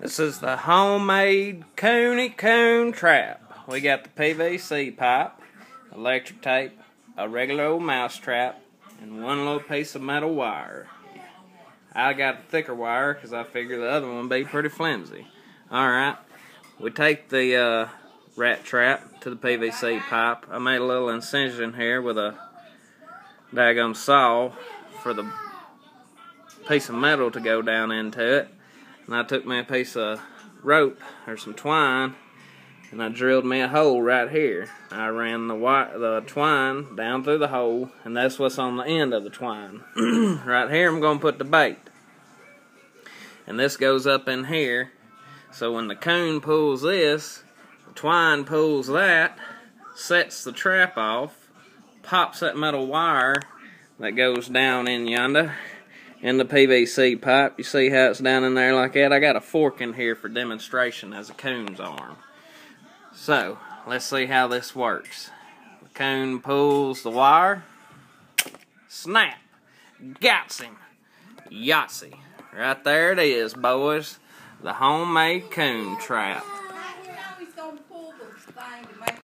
This is the homemade Coony Coon trap. We got the PVC pipe, electric tape, a regular old mouse trap, and one little piece of metal wire. I got a thicker wire because I figure the other one would be pretty flimsy. Alright, we take the uh, rat trap to the PVC pipe. I made a little incision here with a daggum saw for the piece of metal to go down into it. And I took me a piece of rope or some twine and I drilled me a hole right here. I ran the wire, the twine down through the hole, and that's what's on the end of the twine. right here, I'm going to put the bait, and this goes up in here. So when the coon pulls this, the twine pulls that, sets the trap off, pops that metal wire that goes down in yonder, in the PVC pipe. You see how it's down in there like that? I got a fork in here for demonstration as a coon's arm. So, let's see how this works. The coon pulls the wire. Snap! Gots him! Yahtzee. Right there it is, boys. The homemade coon trap.